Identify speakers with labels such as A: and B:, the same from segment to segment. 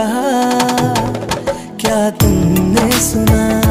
A: कहा क्या तुमने सुना?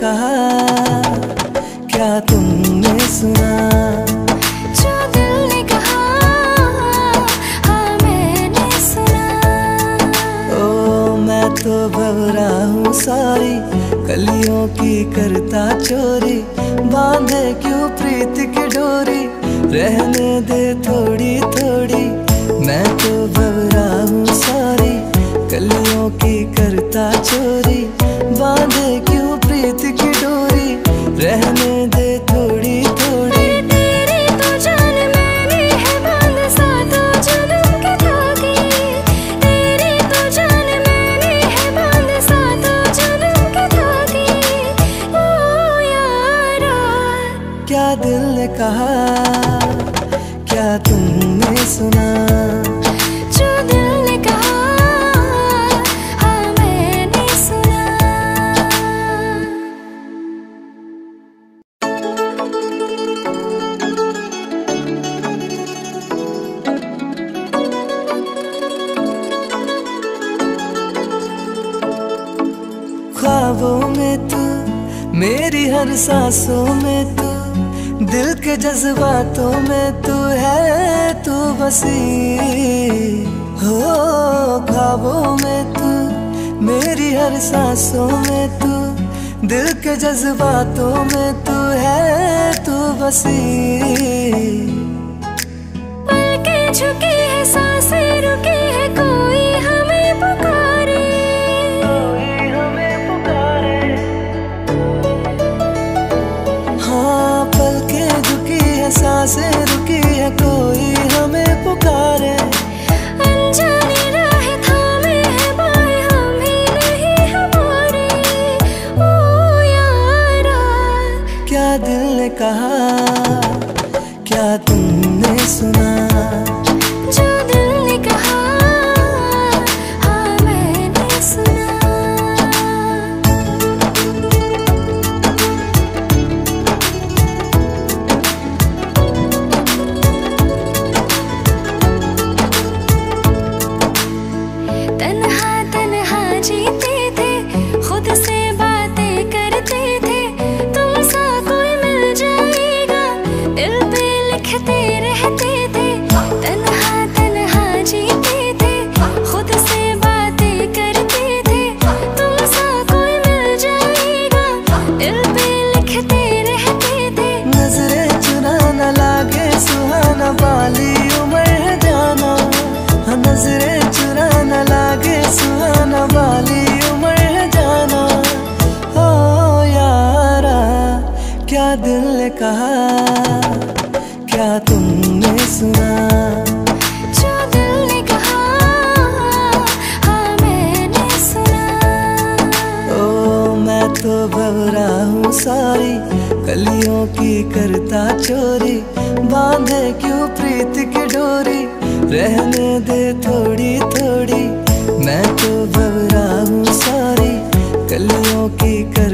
A: कहा क्या तुमने सुना?
B: जो दिल ने कहा हाँ मैंने सुना।
A: ओ मैं तो घबरा हूँ सारी कलियों की करता चोरी। बांधे क्यों प्रीत की डोरी? रहने दे थोड़ी रहने दे थोड़ी थोड़ी।
B: तेरी तो जान मैंने है बाँध सातों जन्म के धागे। तेरी तो जान मैंने है बाँध सातों जन्म के धागे। ओ यारा।
A: क्या दिल ने कहा क्या तुमने में तू मेरी हर सांसों में तू, दिल के जज्बातों में तू है, तू बसी हो, ख्वाबों में तू, मेरी हर सांसों में तू, दिल के जज्बातों में तू है, तू बसी
B: पलके झुकी है, साँसें रुकी है, कोई
A: कहा बाली उम्र है जाना नजरे चुरा न लागे सुहाना वाली उम्र है जाना। ओ यारा, क्या दिल ने कहा? करता चोरी, बांधे क्यों प्रीत की डोरी? रहने दे थोड़ी थोड़ी, मैं तो बबरा हूँ सारी, कलियों की करता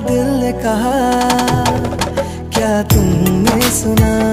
A: दिल ने कहा क्या तुमने सुना?